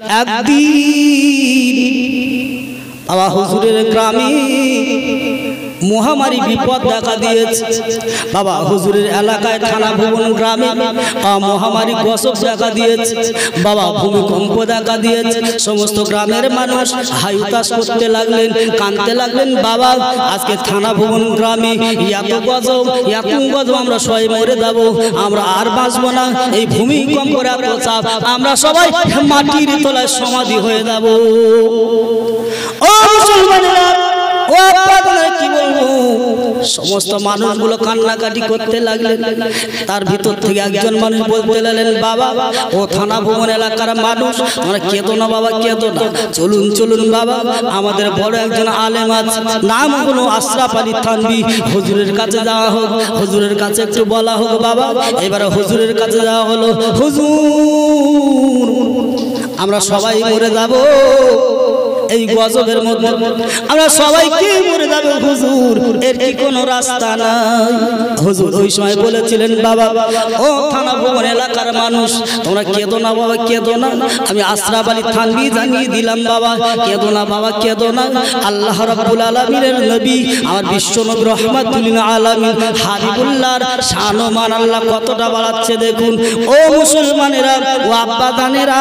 একদিন আমার হুজুরের গ্রামে মহামারী বিপদ দেখা দিয়েছে। বাবা, হুজুরের এলাকায় থানা ভুবন গ্রামে মহামারী গসব দেখা দিয়েছে। বাবা, ভূমিকম্প দেখা দিয়েছে। সমস্ত গ্রামের মানুষ হাইতাস করতে লাগলেন কানতে লাগলেন, বাবা, আজকে থানা ভুবন গ্রামে এত গজব এত গজব, আমরা সবাই মরে যাব, আমরা আর বাঁচবো না। এই ভূমিকম্পের এত চাপ, আমরা সবাই মাটির তলায় সমাধি হয়ে যাব। ও মুসলমানেরা ও কি সমস্ত মানুষগুলো কান্নাকাটি করতে লাগলেন। তার ভিতর থেকে একজন মানুষ বলতে লাগলেন, বাবা, ও থানা ভবন এলাকার মানুষ, আমরা কেঁদো না বাবা, কেঁদো না। চলুন চলুন বাবা, আমাদের বড় একজন আলেম আছে। নাম হলো আশরাফ আলী থানবি হুজুরের কাছে যাওয়া হোক, হুজুরের কাছে একটু বলা হোক বাবা। এবারে হুজুরের কাছে যাওয়া হলো, হুজুর, আমরা সবাই মরে যাব। এই গজবের মধ্যে আমরা সবাইকে মরে যাবে, হুজুর, এর কি কোনো রাস্তা নাই? হুজুর ওই সময় বলেছিলেন, বাবা, ও থানা ভবন এলাকার মানুষ, তোমরা কেঁদো না, বাবা, কেঁদো না। আমি আশরাফ আলী থানবি জানিয়ে দিলাম, বাবা, কেঁদো না, বাবা, কেঁদো না। আল্লাহ রাব্বুল আলামিনের নবী, আমার বিশ্ব নবী রহমাতুল্লিন আলামিন হাবিবুল্লাহর শানমান আল্লাহ কতটা বাড়াচ্ছে দেখুন। ও মুসলমানেরা ও আব্বাদানেরা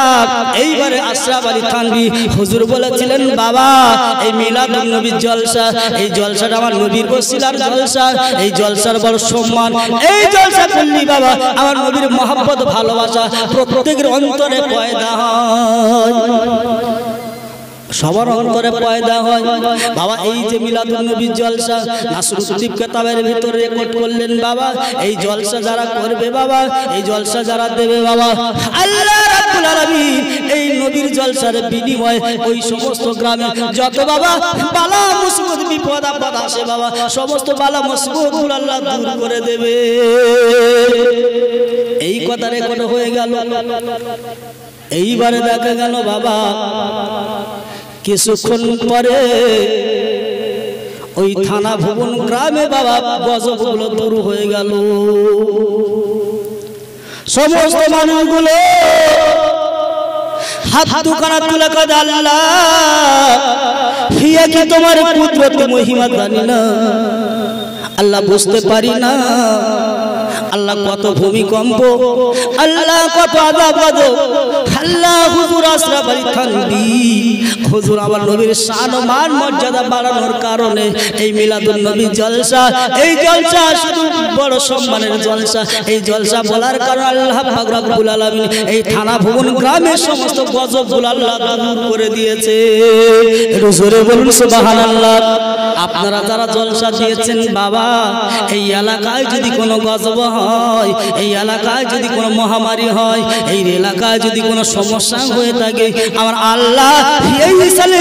এইবারে আশরাফ আলী থানবি হুজুর বলেছিলেন বাবা, এই মিলাদ নবীর জলসা, এই জলসাটা আমার নবীর বসিলার জলসা, এই জলসার বড় সম্মান, এই জলসা করলি বাবা, আমার নবীর মহাব্বত, ভালোবাসা প্রত্যেকের অন্তরে পয়দা হয়। সবার অন্তরে পয়দা হয়। বাবা, এই যে মিলাদুল নবীর জলসা নাসরুদ্দীপ কেতাবের ভিতরে রেকর্ড করলেন বাবা, এই জলসা যারা করবে বাবা, এই জলসা যারা দেবে বাবা। আল্লাহ রাব্বুল আলামিন এই নবীর জলসার বিনিময়ে ওই সমস্ত গ্রামে যত বাবা, বালা মুসিবত বিপদ আপদ আসে বাবা, সমস্ত বালা মুসিবত আল্লাহ দূর করে দেবে। এই কথা রেকর্ড হয়ে গেল। এইবারে দেখা গেল বাবা কিছুক্ষণ পরে ওই থানা ভুবন গ্রামে বাবা গজবগুলো দূর হয়ে গেল। সমস্ত মানুষগুলো হাত আল্লাহ তোমার না। আল্লাহ বুঝতে পারি না। আল্লাহ কত ভূমিকম্প। আল্লাহ কত গজব আল্লাহ হুজুর আশরাফ আলী থানবি হুজুর আমার নবীর শান ও মান মর্যাদা বাড়ানোর কারণে এই মিলাদুন নবী জলসা, এই জলসা শুধু বড় সম্মানের জলসা। এই জলসা বলার কারণে আল্লাহ পাক রব্বুল আলামিন এই থানা ভুবন গ্রামের সমস্ত গজবগুলো আল্লাহ দূর করে দিয়েছে। একটু জোরে বলুন, সুবহানাল্লাহ। আপনারা যারা জলসা দিয়েছেন, বাবা, এই এলাকায় যদি কোনো গজব হয়, এই এলাকায় যদি কোনো মহামারী হয়, এই এলাকায় যদি কোনো সমস্যা হয়ে থাকে। আমার আল্লাহ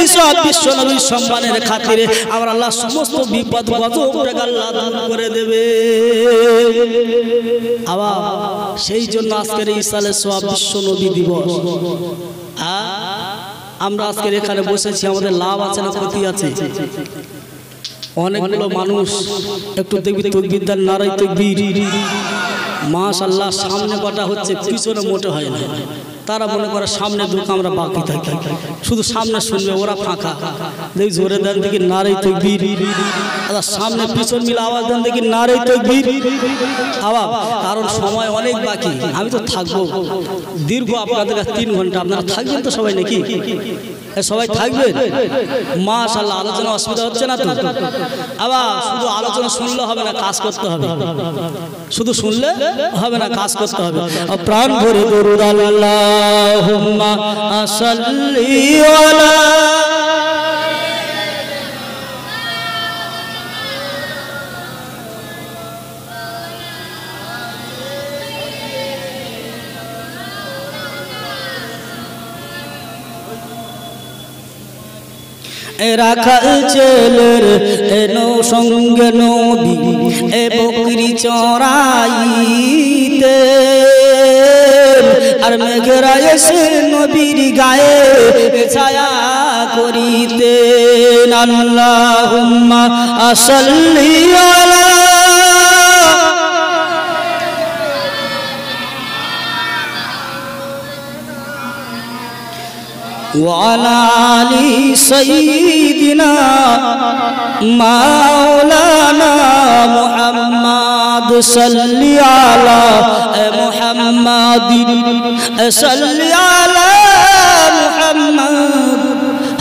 এই সব বিশ্ব সম্মানের খাতিরে আমার আল্লাহ সমস্ত বিপদ আল্লাহ করে দেবে। আবার সেই জন্য আজকের এই সালে সব বিশ্ব নবী দিবস আমরা আজকের এখানে বসেছি, আমাদের লাভ আছে না ক্ষতি আছে? অনেকগুলো মানুষ একটু দেখবি তকবিদ্যার নারাই তকবির। মাশাল্লাহ সামনে কটা হচ্ছে, পিছনে মোটে হয় না। তারা মনে করে সামনে দু আমরা বাকি থাকি। শুধু সামনে শুনবে, ওরা ফাঁকা। দেখি জোরে দেন দেখি নারে তকবির। আচ্ছা সামনে পিছন মিলে আওয়াজ দেন দেখি নারে তকবির। আবার কারণ সময় অনেক বাকি, আমি তো থাকব। দীর্ঘ আপনাদের কাছে তিন ঘণ্টা, আপনারা থাকবেন তো সবাই নাকি? সবাই থাকবে? থাকবেন মাশাল্লাহ আলোচনা অসুবিধা হচ্ছে না তো? আবার শুধু আলোচনা শুনলে হবে না কাজ করতে হবে। শুধু শুনলে হবে না কাজ করতে হবে। প্রাণ ভরে দরুদ আল্লাহ আলা রাখাল ছেলের এনো সঙ্গে নদী, এ বকরি চড়াইতে। আর মেঘেরা এসে নবীর গায়ে ছায়া করিতে। আল্লাহুম্মা আসাল্লি আলা وعلى علي سيدنا مولانا محمد صل على محمد صل على محمد.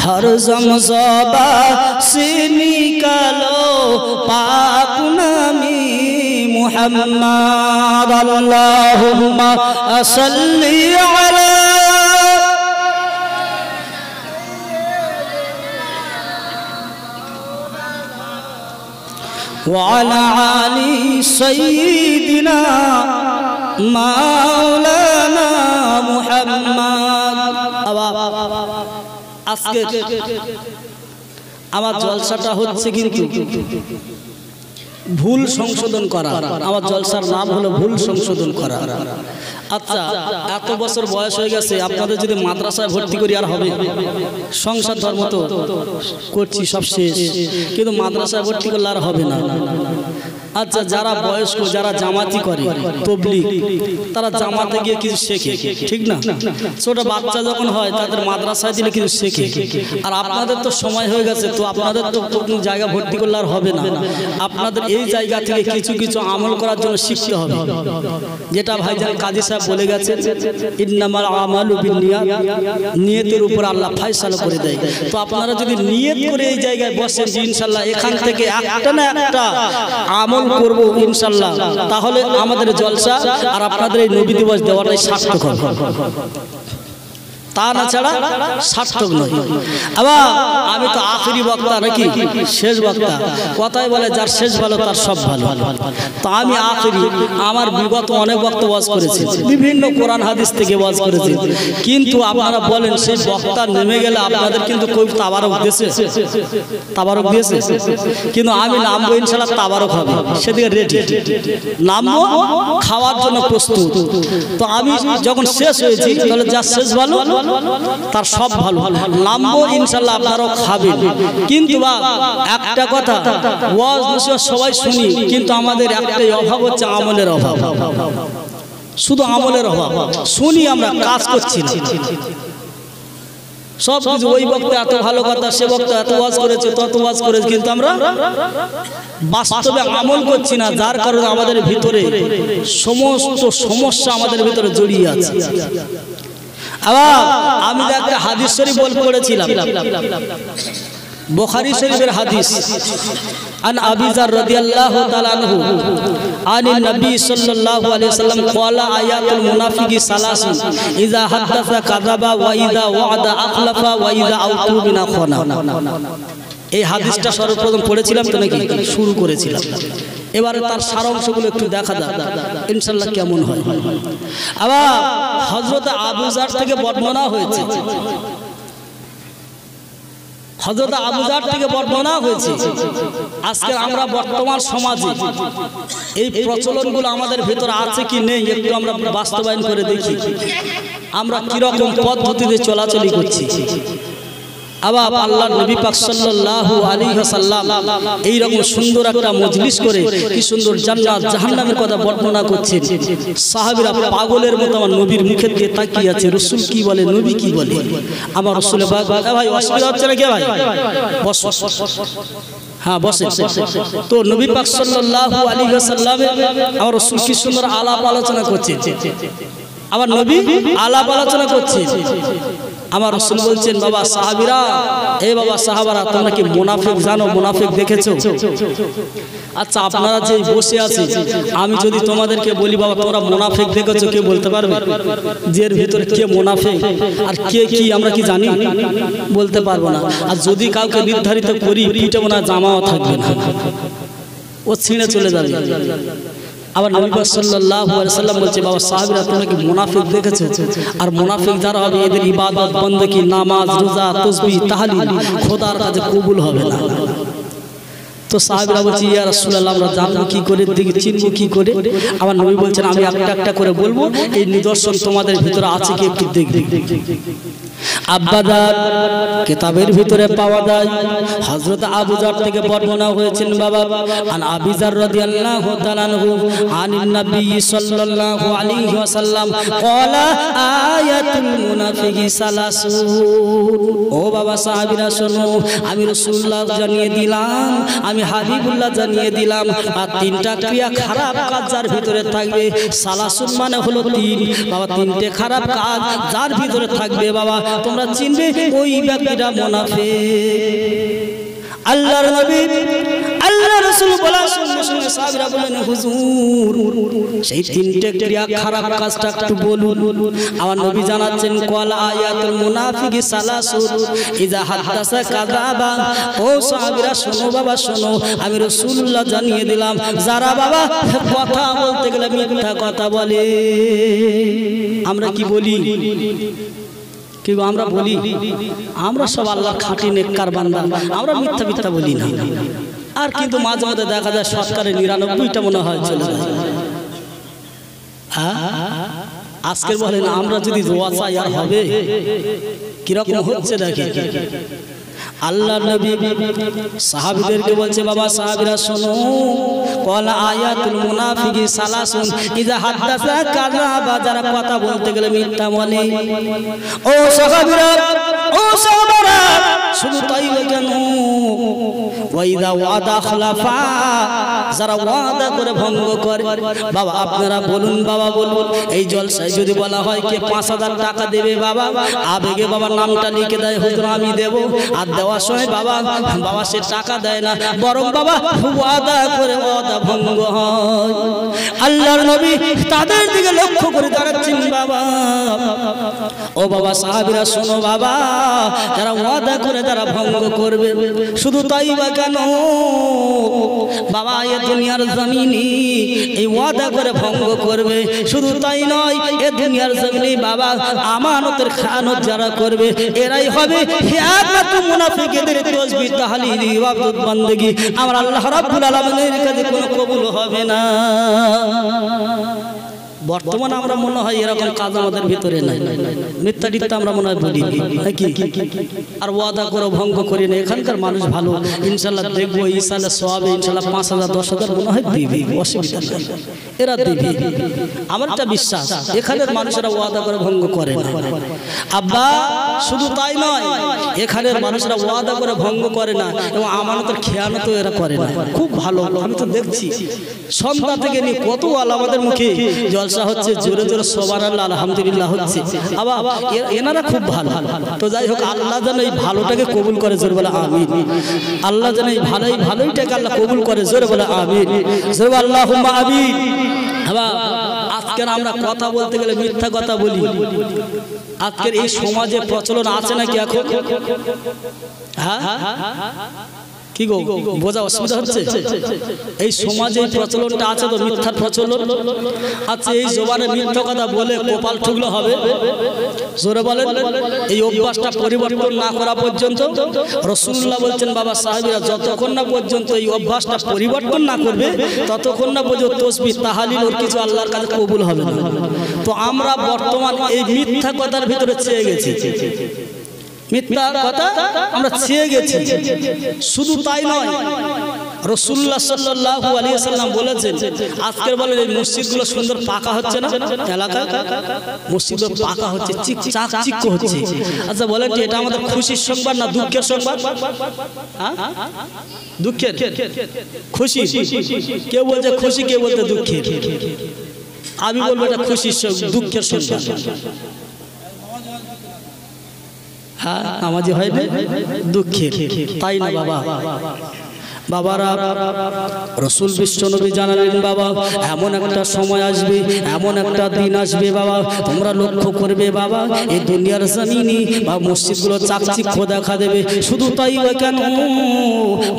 هر زم زبا سے نکالو پاک نامی محمد اللہم صلی علیہ وعلى علي سيدنا مولانا محمد আজকে আমার জলসাটা হচ্ছে কিন্তু ভুল সংশোধন করা। আমার জলসার নাম হলো ভুল সংশোধন করা। আচ্ছা এত বছর বয়স হয়ে গেছে, আপনাদের যদি মাদ্রাসায় ভর্তি করি আর হবে। সংসার ধর্ম তো করছি, সব শেষ। কিন্তু মাদ্রাসায় ভর্তি করলে আর হবে না। আচ্ছা যারা বয়স্ক যারা জামাতি করে তবলিগ তারা জামাতে গিয়ে কিছু শেখে। ঠিক না? ছোট বাচ্চা যখন হয় তাদের মাদ্রাসায় দিলে কিছু শেখে। আর আপনাদের তো সময় হয়ে গেছে তো আপনাদের তো কোনো জায়গা ভর্তি করলে আর হবে না। আপনাদের এই জায়গা থেকে কিছু কিছু আমল করার জন্য শিখতে হবে। যেটা ভাইজান কাজী সাহেব বলে গেছে ইন্নামাল আমালু বিন্নিয়াত নিয়তের উপর আল্লাহ ফায়সালা করে দেয়। তো আপনারা যদি নিয়ত করে এই জায়গায় বসেন ইনশাল্লাহ এখান থেকে একটা না একটা আমল করব ইনশাল্লাহ তাহলে আমাদের জলসা আর আপনাদের এই নবী দিবস দেওয়াটাই সার্থক তা না ছাড়া সার্থক নয়। আবার আমি তো আখেরি বক্তা নাকি? শেষ বক্তা। কথাই বলে যার শেষ ভালো তার সব ভালো। তো আমি আখেরি আমার বিগত অনেক বক্তা ওয়াজ করেছি। বিভিন্ন কোরআন হাদিস থেকে ওয়াজ করেছি। কিন্তু আপনারা বলেন সেই বক্তা নেমে গেলে আপনাদের কিন্তু কই তাবারক দিয়েছে। তাবারক দিয়েছে। কিন্তু আমি নামবো ইনশাল্লাহ তাবারক হবে। সেদিকে রেডি নামবো খাওয়ার জন্য প্রস্তুত। তো আমি যখন শেষ হয়েছি তাহলে যা শেষ ভালো তার সব ভালো। নামবো ইনশাল্লাহ আপনারাও খাবেন কিন্তু একটা কথা, ওয়াজ সবাই শুনি, কিন্তু আমাদের একটাই অভাব হচ্ছে আমলের অভাব। শুধু আমলের অভাব। শুনি আমরা, কাজ করছি সব কিছু ওই বক্তা এত ভালো কথা, সে বক্তা এত ওয়াজ করেছে, তত ওয়াজ করেছে, কিন্তু আমরা বাস্তবে আমল করছি না, যার কারণে আমাদের ভিতরে সমস্ত সমস্যা আমাদের ভিতরে জড়িয়ে আছে। আমি একটা হাদিস শরীফ বল করেছিলাম বুখারী শরীফের হাদিস। আন আবি যার রাদিয়াল্লাহু তাআলা আনহু আন নবী সাল্লাল্লাহু আলাইহি সাল্লাম ক্বালা আয়াতুল মুনাফিকি সালাসুন, ইযা হাদাসা কাযাবা ওয়া ইযা ওয়াদা আখলাফা ওয়া ইযা আউতু বিনা খানা। এই হাদিসটা সর্বপ্রথম পড়েছিলাম তো নাকি? শুরু করেছিলাম। এবারে তার সারাংশগুলো একটু দেখা যাক। ইনশাল্লাহ কেমন হয়। আবার হজরত আবুজার থেকে বর্ণনা হয়েছে। হজরত আবুজার থেকে বর্ণনা হয়েছে। আজকে আমরা বর্তমান সমাজে এই প্রচলনগুলো আমাদের ভেতরে আছে কি নেই একটু আমরা বাস্তবায়ন করে দেখি। আমরা কীরকম পদ্ধতিতে চলাচলি করছি। আবার আল্লাহ নবী পাক সাল্লাল্লাহু আলাইহি ওয়াসাল্লাম এই রকম সুন্দর একটা মজলিস করে কি সুন্দর জান্নাত জাহান্নামের কথা বর্ণনা করছেন। সাহাবীরা পাগলের মতো আমার নবীর মুখের দিকে তাকিয়ে আছে। রাসূল কি বলে? নবী কি বলে? আমার রাসূল ভাই, অসুবিধা হচ্ছে না কে ভাই? বস হ্যাঁ বসে। তো নবী পাক সাল্লাল্লাহু আলাইহি ওয়াসাল্লাম আমার রাসূল কি সুন্দর আলাপ আলোচনা করছেন। আবার নবী আলাপ আলোচনা করছে আমার রসুল বলছেন, বাবা, সাহাবিরা, এ বাবা, সাহাবারা, তোমরা কি মুনাফিক জানো? মুনাফিক দেখেছ? আচ্ছা আপনারা যে বসে আছে আমি যদি তোমাদেরকে বলি, বাবা, তোমরা মুনাফিক দেখেছ? কে বলতে পারবে? এর ভিতরে কে মুনাফিক আর কে কি, আমরা কি জানি? বলতে পারব না। আর যদি কাউকে নির্ধারিত করি, পিঠে মনে জামাও থাকবে না। ও ছিঁড়ে চলে যাবে। আবার নবী সাল্লাল্লাহু আলাইহি সাল্লাম বলছে, বাবা, সাহাবীরা তোমাকে মুনাফিক দেখেছে। আর মুনাফিক যারা হবে, এদের ইবাদত বندگی নামাজ, রোজা তাসবিহ তাহলিল, খোদার কাছে কবুল হবে না। তো সাহেবরা বলছি, ইয়া রাসূলুল্লাহ, আমরা জানব কি করে দিকে চিনবো কি করে? আমার নবী বলছেন, আমি একটা একটা করে বলব, এই নিদর্শন তোমাদের ভিতরে আছে কি একটু দেখবে। আব্বাদার কিতাবের ভিতরে পাওয়া যায়। হযরত আবু জার থেকে বর্ণনা হয়েছেন, বাবা, আন আবি জার রাদিয়াল্লাহু তাআলা আনহু আনিন নবী সাল্লাল্লাহু আলাইহি ওয়াসাল্লাম, ক্বালা আয়াতুল মুনাফিকি ও বাবা, সাহাবীরা, শোনো, আমি রাসূলুল্লাহ জানিয়ে দিলাম, আমি হাবিবুল্লাহ জানিয়ে দিলাম, আর তিনটা ক্রিয়া খারাপ কাজ যার ভিতরে থাকবে, সালাসুন মানে হলো তিন। বাবা, তিনটে খারাপ কাজ যার ভিতরে থাকবে, বাবা তোমরা চিনবে ওই আল্লাহর নবী আল্লাহ রাসূল বলার সঙ্গে সঙ্গে সাহাবীরা বলেন হুজুর, সেই তিনটে ক্রিয়া খারাপ কাজটা একটু বলুন। আমার নবী জানাচ্ছেন কল আয়াতুল মুনাফিকি সালাসুন ইজা হাদাসা কাযাবা। ও সাহাবীরা, শোনো বাবা, শোনো, আমি রাসূলুল্লাহ জানিয়ে দিলাম, যারা বাবা কথা বলতে গেলে মিথ্যা কথা বলে। আমরা কি বলি? কি গো, আমরা বলি, আমরা সব আল্লাহ খাঁটি নেককার বান্দা, আমরা মিথ্যা মিথ্যা বলি না। আর কিন্তু মাঝে মাঝে দেখা যায় সরকারের নিরানব্বইটা মনে হয় চলে আ? আজকে বলেন, আমরা যদি রোয়া চাই আর হবে, কীরকম হচ্ছে দেখে আল্লাহ নবী সাহাবীদেরকে বলছে, বাবা সাহাবীরা, শোনো। কলা আয়াতুল মুনাফিকি সালাসুন। ইজা হাদাসা কাযাবা যারা কথা বলতে গেলে মিথ্যা বলে। ও সাহাবীরা ও সাহাবারা, শুধু তাই কেন? ওয়াইদা করে ভঙ্গ বাবা, আপনারা বলুন, বাবা, বলুন, এই জলসায় যদি বলা হয় কে পাঁচ হাজার টাকা দেবে, বাবা? আবেগে বাবার নামটা লিখে দেয়, হুজুর, আমি দেব। আর দেওয়ার সময় বাবা বাবা সে টাকা দেয় না, বরং বাবা ওয়াদা করে ওয়াদা ভঙ্গ হয়। আল্লাহর নবী তাদের দিকে লক্ষ্য করে দাঁড়াচ্ছেন, বাবা। ও বাবা, সাহাবিরা, শোনো, বাবা। যারা ওয়াদা করে যারা ভঙ্গ করবে। শুধু তাই বা কেন? বাবা, এ দুনিয়ার জমিনি এই ওয়াদা করে ভঙ্গ করবে। শুধু তাই নয়, এ দুনিয়ার জমিনি বাবা, আমানতের খানত যারা করবে, এরাই হবে একমাত্র মুনাফিকদের তাহলিল ইবাদত আমার আল্লাহ রাব্বুল আলামিনের কাছে কোনো কবুল হবে না। বর্তমানে আমরা মনে হয় এরকম কাজ আমাদের ভিতরে নাই। মিথ্যা টিথ্যা আমরা মনে হয় বলি আর ওয়াদা করে, ভঙ্গ করি না এখানকার মানুষ ভালো। ইনশাল্লাহ দেখব ইনশাল্লাহ সবে ইনশাল্লাহ পাঁচ হাজার, দশ হাজার মনে হয় দিবি। অসুবিধা নেই। এরা দিবি। আমার একটা বিশ্বাস, এখানের মানুষেরা ওয়াদা করে, ভঙ্গ করে আব্বা, শুধু তাই নয়, এখানের মানুষরা ওয়াদা করে, ভঙ্গ করে না এবং আমানতের তো এরা করে না। খুব ভালো। আমি তো দেখছি। সন্ধ্যা থেকে নিয়ে কত আল আমাদের মুখে জলসা হচ্ছে, জোরে জোরে সবার আল্লাহ, আলহামদুলিল্লাহ হচ্ছে। আবার এনারা খুব ভালো। তো যাই হোক, আল্লাহ যেন এই ভালোটাকে কবুল করে জোরে বলে আমি আল্লাহ যেন এই ভালোই ভালোইটাকে আল্লাহ কবুল করে জোরে বলে আমি জোরে আল্লাহ আমি আবার আজকের আমরা কথা বলতে গেলে মিথ্যা কথা বলি। আজকের এই সমাজে প্রচলন আছে নাকি এখন? হ্যাঁ? কি গো? বোঝা অসুবিধা হচ্ছে। এই সমাজে এই প্রচলনটা আছে তো মিথ্যার প্রচলন? আচ্ছা এই জোবানে মিথ্যা কথা বলে কপাল ঠুকলো হবে? জোরে বলেন এই অভ্যাসটা পরিবর্তন না করা পর্যন্ত রসুল্লাহ বলছেন বাবা সাহেবরা যতক্ষণ না পর্যন্ত এই অভ্যাসটা পরিবর্তন না করবে ততক্ষণ না পর্যন্ত তসবি তাহালিল ওর কিছু আল্লাহর কাছে কবুল হবে না। তো আমরা বর্তমান এই মিথ্যা কথার ভিতরে চেয়ে গেছি। মিথ্যা কথা আমরা ছেয়ে গেছি। শুধু তাই নয় রসুল্লাহ সাল্লাল্লাহু আলাইহি সাল্লাম বলেছেন আজকের বলে এই মসজিদগুলো সুন্দর পাকা হচ্ছে না? এলাকায় মসজিদগুলো পাকা হচ্ছে, চাক, চিক হচ্ছে। আচ্ছা বলেন কি এটা আমাদের খুশির সংবাদ না দুঃখের সংবাদ? হ্যাঁ? দুঃখের? খুশি? কেউ বলছে খুশি, কেউ বলতে দুঃখের। আমি বলব এটা খুশির দুঃখের সংবাদ। হ্যাঁ নামাজি দুঃখের তাই না বাবা? বাবারা রসুল বিশ্বনবী জানালেন, বাবা, এমন একটা সময় আসবে, এমন একটা দিন আসবে, বাবা, তোমরা লক্ষ্য করবে, বাবা, এই দুনিয়ার জমিনি বা মসজিদগুলো চাকচিক্য দেখা দেবে, শুধু তাই বা কেন?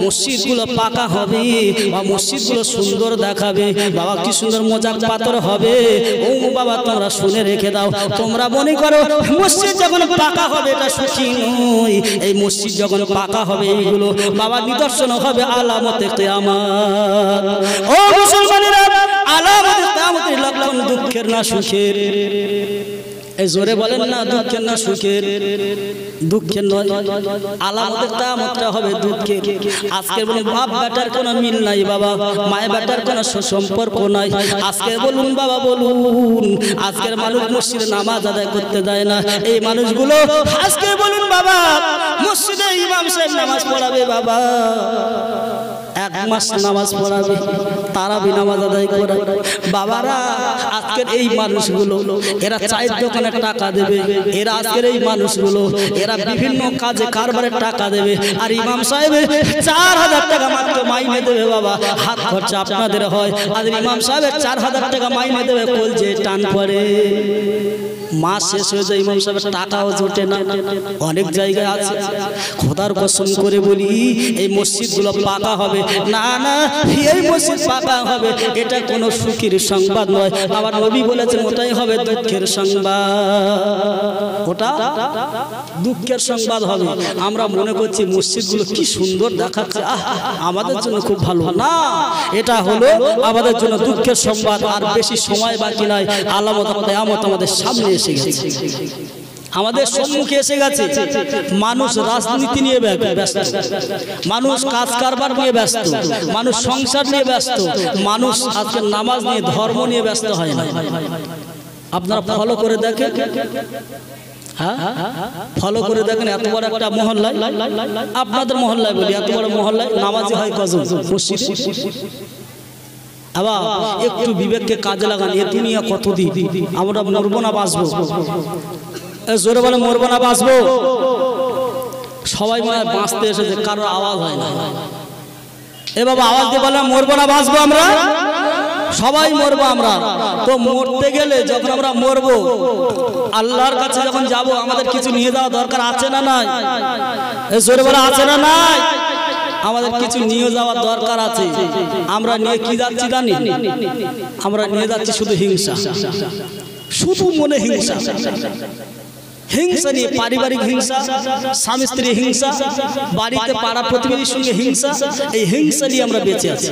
মসজিদগুলো পাকা হবে বা মসজিদগুলো সুন্দর দেখাবে, বাবা, কি সুন্দর মজাক পাথর হবে? ও বাবা, তোমরা শুনে রেখে দাও, তোমরা মনে করো, মসজিদ যখন পাকা হবে, এটা সুখী নয়, এই মসজিদ যখন পাকা হবে, এইগুলো, বাবা, নিদর্শন হবে আলামতে কেয়ামত। ও মুসলমানেরা আলামতে কেয়ামতের লক্ষণ দুঃখের না সুখের। এই জোরে বলেন না, দুঃখের না সুখের, দুঃখের নয়। হবে দুঃখের। আজকে বলুন বাপ বেটার কোনো মিল নাই বাবা, মায়ের বেটার কোনো সুসম্পর্ক নাই। আজকে বলুন বাবা, বলুন, আজকের মানুষ মসজিদে নামাজ আদায় করতে দেয় না। এই মানুষগুলো আজকে বলুন বাবা, মসজিদে ইমাম সাহেব নামাজ পড়াবে বাবা। এক মাস নামাজ পড়াবে তারা নামাজ আদায় করে। বাবারা, আজকের এই মানুষগুলো, এরা চায়ের দোকানে টাকা দেবে, এরা আজকের এই মানুষগুলো, এরা বিভিন্ন কাজে কারবারে টাকা দেবে। আর ইমাম সাহেব, চার হাজার টাকা মাত্র মাইনে দেবে বাবা। হাত খরচা আপনাদের হয়, আর ইমাম সাহেবের চার হাজার টাকা মাইনে দেবে বলছে টান পড়ে। মাস শেষ হয়ে যায়, ইমাম সাহেবের টাকাও জোটে না। অনেক জায়গায় আছে। খোদার কসম করে বলি, এই মসজিদগুলো পাকা হবে না না এই মসজিদ পাকা হবে, এটা কোনো সুখের সংবাদ নয়। আবার নবী বলেছেন, ওটাই হবে দুঃখের সংবাদ। ওটা দুঃখের সংবাদ হবে। আমরা মনে করছি মসজিদগুলো কি সুন্দর দেখাচ্ছে। আমাদের জন্য খুব ভালো। না, এটা হলো আমাদের জন্য দুঃখের সংবাদ, আর বেশি সময় বাকি নাই। আলামত কেয়ামত আমাদের সামনে এসে গেছে। আমাদের সম্মুখে এসে গেছে। মানুষ রাজনীতি নিয়ে ব্যস্ত। মানুষ কাজ কারবার নিয়ে ব্যস্ত। মানুষ সংসার নিয়ে ব্যস্ত। মানুষ আজকে নামাজ নিয়ে ধর্ম নিয়ে ব্যস্ত হয় না। আপনারা ফলো করে দেখেন। হ্যাঁ? ফলো করে দেখেন। এত বড় একটা মহল্লায়। আপনাদের মহল্লায় বলি এত বড় মহল্লায় নামাজি হয় কজন? আবার একটু বিবেককে কাজে লাগান। এ দুনিয়া কতদিন আমরা মরবো না বাঁচবো? জোরে বলে মরবো না, বাঁচবো? সবাই মনে বাঁচতে এসেছে কারোর আওয়াজ হয় না। এ বাবা, আওয়াজ দিয়ে বলে, মরবো না, বাঁচবো আমরা? সবাই মরবো আমরা। তো মরতে গেলে যখন আমরা মরবো, আল্লাহর কাছে যখন যাব, আমাদের কিছু নিয়ে যাওয়া দরকার আছে না নাই? জোরে বলে, আছে না নাই? আমাদের কিছু নিয়ে যাওয়ার দরকার আছে। আমরা নিয়ে কি যাচ্ছি জানি? আমরা নিয়ে যাচ্ছি শুধু হিংসা। শুধু মনে হিংসা। হিংসা নিয়ে পারিবারিক হিংসা স্বামী স্ত্রী হিংসা বাড়িতে পাড়া প্রতিবেশীর সঙ্গে হিংসা এই হিংসা নিয়ে আমরা বেঁচে আছি।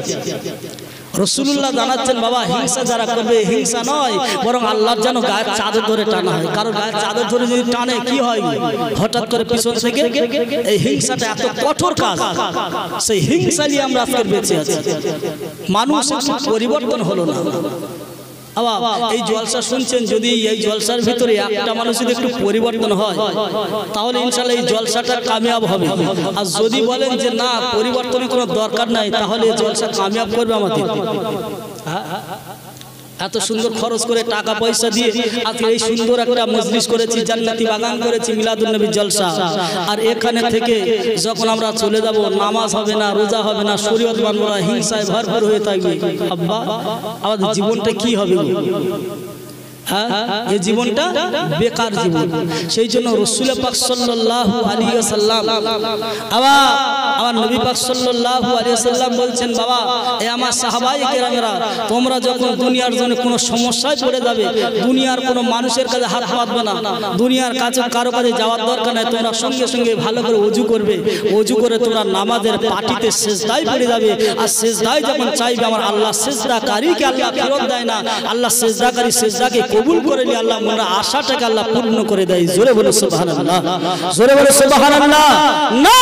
রসুল্লাহ জানাচ্ছেন বাবা হিংসা যারা করবে হিংসা নয় বরং আল্লাহর যেন গায়ের চাদর ধরে টানা হয়। কারণ গায়ের চাদর ধরে যদি টানে কি হয়? হঠাৎ করে পিছন থেকে এই হিংসাটা এত কঠোর কাজ। সেই হিংসা নিয়ে আমরা আজকে বেঁচে আছি। মানুষ পরিবর্তন হলো না। আবার এই জলসা শুনছেন যদি এই জলসার ভিতরে একটা মানুষ যদি একটু পরিবর্তন হয়, তাহলে ইনশাল্লাহ এই জলসাটা কামিয়াব হবে। আর যদি বলেন যে না, পরিবর্তনের কোনো দরকার নাই, তাহলে এই জলসা কামিয়াব করবে আমাদের। এত সুন্দর খরচ করে টাকা পয়সা দিয়ে আজকে এই সুন্দর একটা মজলিস করেছি, জান্নাতি বাগান করেছি মিলাদুল নবী জলসা। আর এখানে থেকে যখন আমরা চলে যাব, নামাজ হবে না, রোজা হবে না, শরীয়ত মানব না, হিংসায় ভরভর হয়ে থাকবে। আব্বা, আমাদের জীবনটা কি হবে হ্যাঁ? জীবনটা বেকার জীবন। সেই জন্য রসুল পাক আমার নবী পাক বলছেন, বাবা, এ আমার সাহাবাই কেরামেরা, তোমরা যখন দুনিয়ার জন্য কোনো সমস্যায় পড়ে যাবে, দুনিয়ার কোনো মানুষের কাছে হাত পাতবে না। দুনিয়ার কাছে কারও কাছে যাওয়ার দরকার নাই, তোমরা সঙ্গে সঙ্গে ভালো করে অজু করবে। অজু করে তোমরা নামাজের পাটিতে সেজদায় পড়ে যাবে। আর সেজদায় যখন চাইবে, আমার আল্লাহ সেজদাকারীকে আল্লাহ ফেরত দেয় না। আল্লাহ সেজদাকারী সেজদাকে কবুল করে নি আল্লাহ মনে আশাটাকে আল্লাহ পূর্ণ করে দেয়। জোরে বলে সুবহানাল্লাহ। জোরে বলে সুবহানাল্লাহ। না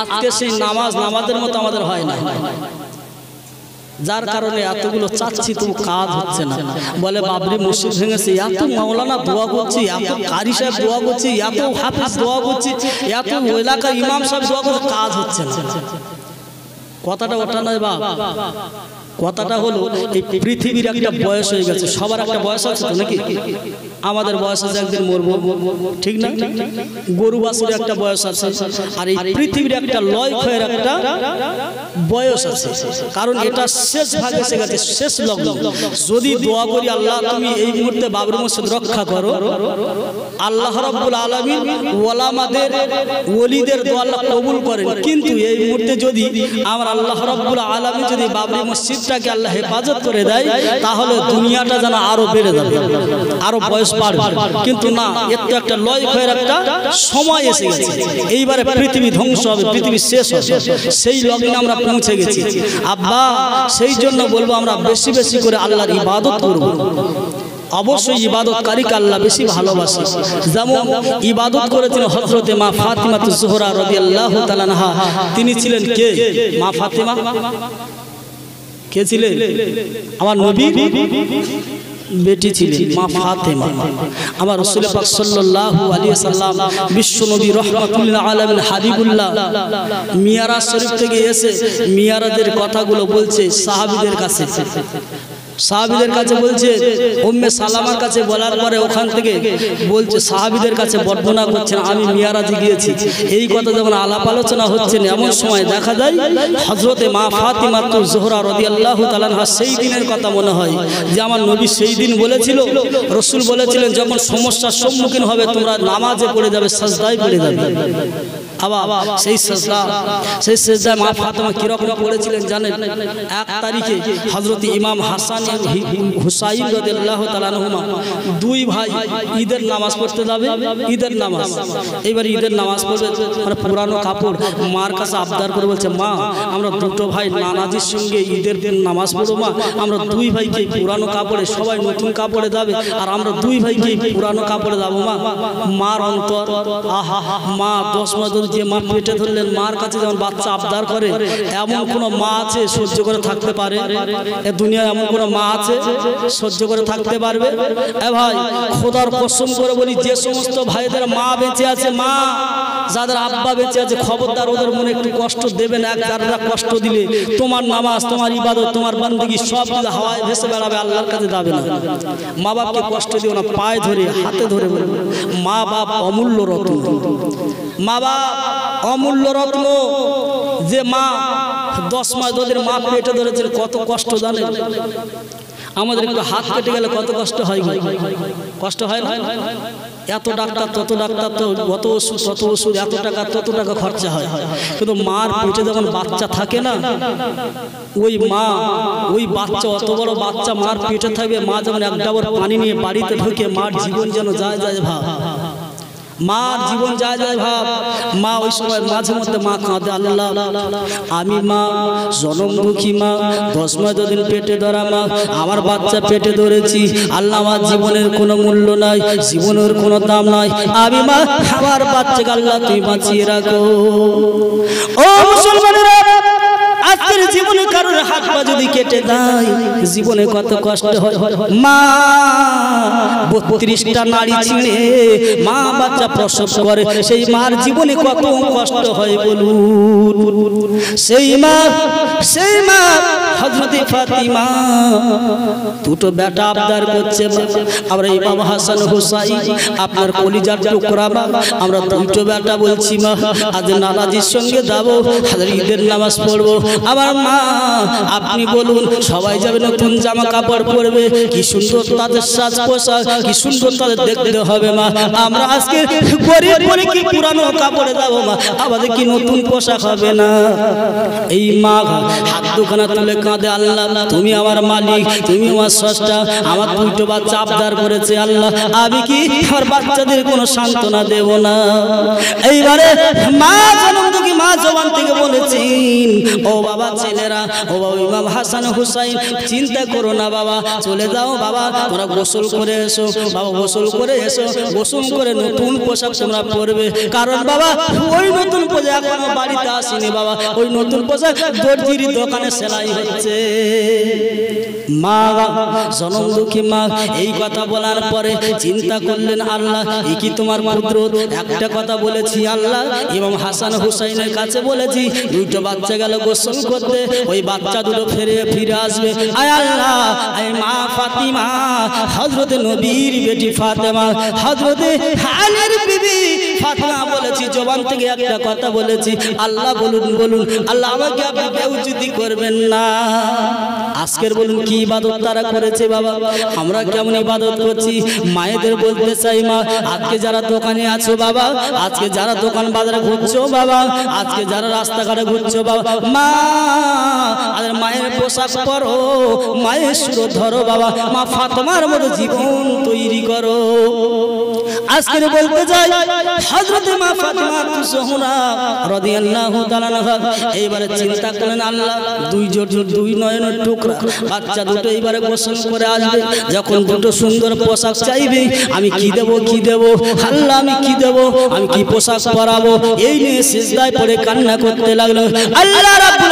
আজকে সেই নামাজ নামাজের মতো আমাদের হয় না। যার কারণে এতগুলো চাচ্ছি তো কাজ হচ্ছে না। বলে বাবরি মসজিদ ভেঙেছে। এত মাওলানা দোয়া করছি এত কারি সাহেব দোয়া করছি এত হাফিজ দোয়া করছি এত এলাকার ইমাম সাহেব দোয়া করছে কাজ হচ্ছে না। কথাটা ওটা নয় বাপ। কথাটা হলো, এই পৃথিবীর একটা বয়স হয়ে গেছে। সবার একটা বয়স আছে তো নাকি? আমাদের বয়স আছে একদিন মরবো। ঠিক না? গরু বাসুর একটা বয়স আছে। আর এই পৃথিবীর একটা লয় ক্ষয়ের একটা বয়স আছে। কারণ এটা শেষ ভাগ এসে গেছে, শেষ লগ্ন। যদি দোয়া করি আল্লাহ, তুমি এই মুহূর্তে বাবর মসজিদ রক্ষা করো। আল্লাহ রাব্বুল আলামিন ওলামাদের ওলিদের দোয়া কবুল করেন। কিন্তু এই মুহূর্তে যদি আমার আল্লাহ রাব্বুল আলামিন যদি বাবরি মসজিদটাকে আল্লাহ হেফাজত করে দেয়, তাহলে দুনিয়াটা যেন আরও বেড়ে যাবে, আরও বয়স বাড়বে। কিন্তু না, এর তো একটা লয় ক্ষয়ের একটা সময় এসে গেছে। এইবারে পৃথিবী ধ্বংস হবে, পৃথিবী শেষ হবে। সেই লগ্নে আমরা পৌঁছে গেছি। আব্বা, সেই জন্য বলব আমরা বেশি বেশি করে আল্লাহর ইবাদত করব। অবশ্যই ইবাদতকারীকে আল্লাহ বেশি ভালোবাসে। যেমন ইবাদত করেছেন হজরতে মা ফাতিমা জোহরা রবি আল্লাহ তিনি ছিলেন কে? মা ফাতিমা। কে আমার নবী বেটি ছিলেন মা ফাতেমা। আমার রাসূল পাক সাল্লাল্লাহু আলাইহি সাল্লাম বিশ্ব নবী রহমাতুল্লাহ আলামিন হাবিবুল্লাহ মিয়ারা শরীফ থেকে এসে মিয়ারাদের কথাগুলো বলছে সাহাবীদের কাছে। সাহাবিদের কাছে বলছে উম্মে সালামার কাছে বলার পরে ওখান থেকে বলছে সাহাবিদের কাছে বর্ণনা করছেন আমি মিয়ারাজি গিয়েছি। এই কথা যখন আলাপ আলোচনা হচ্ছে এমন সময় দেখা যায় হজরতে মা ফাতিমা তো জোহরা রদি আল্লাহ তালানহা সেই দিনের কথা মনে হয় যে আমার নবী সেই দিন বলেছিল রসুল বলেছিলেন যখন সমস্যার সম্মুখীন হবে তোমরা নামাজে পড়ে যাবে সাজদায় পড়ে যাবে। আবার সেই সেজদা সেই সেজদায় মা ফাতেমা কীরকম পড়েছিলেন জানেন? এক তারিখে হজরত ইমাম হাসান হুসাইন দুই ভাই ঈদের নামাজ পড়তে যাবে ঈদের নামাজ। এবার ঈদের নামাজ পড়বে মানে পুরানো কাপড় মার কাছে আবদার করে বলছে মা আমরা দুটো ভাই নানাজির সঙ্গে ঈদের নামাজ পড়ব মা। আমরা দুই ভাইকে পুরানো কাপড়ে সবাই নতুন কাপড়ে যাবে আর আমরা দুই ভাইকে পুরানো কাপড়ে যাব মা। মার অন্তর আহা মা দশ মাস ধরে যে মা পেটে ধরলেন মার কাছে যেমন বাচ্চা আবদার করে এমন কোনো মা আছে সহ্য করে থাকতে পারে? দুনিয়ায় এমন কোনো মা আছে সহ্য করে থাকতে পারবে? এ ভাই খোদার কসম করে বলি যে সমস্ত ভাইদের মা বেঁচে আছে মা যাদের আব্বা বেঁচে আছে খবরদার ওদের মনে একটু কষ্ট দেবেন এক যারা কষ্ট দিলে তোমার নামাজ তোমার ইবাদত তোমার বান্দিগি সব হাওয়ায় ভেসে বেড়াবে আল্লাহর কাছে যাবে না। মা বাপকে কষ্ট দিও না পায়ে ধরে হাতে ধরে বলব, মা বাপ অমূল্য রত্ন। মা বাপ অমূল্য রত্ন। যে মা দশ মাস তোদের মা পেটে ধরেছেন কত কষ্ট জানেন আমাদের কিন্তু হাত কেটে গেলে কত কষ্ট হয়? কষ্ট হয় না? এত ডাক্তার, তত ডাক্তার, তো কত ওষুধ, তত ওষুধ, এত টাকা, তত টাকা খরচা হয়। কিন্তু মার পেটে যখন বাচ্চা থাকে না, ওই মা, ওই বাচ্চা, অত বড় বাচ্চা মার পেটে থাকবে, মা যখন এক ডাবর পানি নিয়ে বাড়িতে ঢুকে, মার জীবন যেন যায় যায় ভাব। মার জীবন যায় যায় ভাব। মা ওই সময় মাঝে মধ্যে মা কাঁদে, আল্লাহ। আমি মা জনমুখী মা, দশ মাস দিন পেটে ধরা মা, আমার বাচ্চা পেটে ধরেছি। আল্লাহ আমার জীবনের কোনো মূল্য নাই, জীবনের কোনো দাম নাই। আমি মা, আমার বাচ্চাকে আল্লাহ তুই বাঁচিয়ে রাখো। ও মুসলমানেরা আজকের জীবনে কারোর হাত পা যদি কেটে দেয় জীবনে কত কষ্ট হয়। মা বত্রিশটা নারী ছিঁড়ে মা বাচ্চা প্রসব করে সেই মার জীবনে কত কষ্ট হয় বলুন। সেই মা সেই মা হজরতে ফাতিমা দুটো বেটা আবদার করছে আমরা ইমাম হাসান হুসাইন আপনার কলিজার টুকরা মা। আমরা দুটো বেটা বলছি মা আজ নানাজির সঙ্গে যাব হাজার ঈদের নামাজ পড়ব আমার মা, আপনি বলুন, সবাই যাবে নতুন জামা কাপড় পরবে? কি সুন্দর তাদের সাজ পোশাক কি সুন্দর তাদের দেখতে হবে মা। আমরা আজকে গরিব বলে কি পুরানো কাপড়ে যাব মা? আমাদের কি নতুন পোশাক হবে না? এই মা, হাত দুখানা তুলে কাঁদে আল্লাহ, তুমি আমার মালিক, তুমি আমার স্রষ্টা, আমার দুটো বাচ্চা আবদার করেছে আল্লাহ, আমি কি আমার বাচ্চাদের কোনো সান্ত্বনা দেব না? এইবারে মা জনম মা জবান থেকে বলেছেন, ও বাবা, ছেলেরা। ও বাবা, ইমাম হাসান হুসাইন, চিন্তা করো না বাবা, চলে যাও বাবা তোমরা গোসল করে এসো। বাবা, গোসল করে এসো, গোসল করে নতুন পোশাক তোমরা পরবে। কারণ বাবা, ওই নতুন পোশাক এখনও বাড়িতে আসেনি বাবা। ওই নতুন পোশাক দর্জির দোকানে সেলাই হচ্ছে। মা, জনম দুঃখী মা, এই কথা বলার পরে চিন্তা করলেন, আল্লাহ এই কি তোমার কুদরত একটা কথা বলেছি, আল্লাহ এবং হাসান হুসাইনের কাছে বলেছি দুটো বাচ্চা গেল গোসল করতে ওই বাচ্চা দুটো ফিরে ফিরে আসবে। আয় মা ফাতিমা হজরতে নবীর বেটি ফাতেমা হজরতে একটা কথা বলেছি, আল্লাহ বলুন বলুন, আল্লাহ করবেন না। আজকের বলুন কি ইবাদত তারা করেছে বাবা? আমরা কেমন ইবাদত করছি? মায়েদের বলতে চাই মা, আজকে যারা দোকানে আছো বাবা, আজকে যারা দোকান বাজারে ঘুরছো বাবা, আজকে যারা রাস্তাঘাটে ঘুরছো বাবা, মা আর মায়ের পোশাক পরো, মায়ের সুর ধরো বাবা। মা ফাতমার মতো জীবন তৈরি করো। আজকে বলতে চাই, হযরতে মা ফাতিমা জোহরা রাদিয়াল্লাহু তাআলা এইবারে চিন্তা করলেন আল্লাহ, দুই জোর দুই নয়নের টুকরা, বাচ্চা দুটো এইবারে গোসল করে আসবে, যখন দুটো সুন্দর পোশাক চাইবে, আমি কি দেব কি দেব? আল্লাহ, আমি কি দেব? আমি কি পোশাক পরাবো? এই নিয়ে সিজদায় পড়ে কান্না করতে লাগল। আল্লাহ রাব্বুল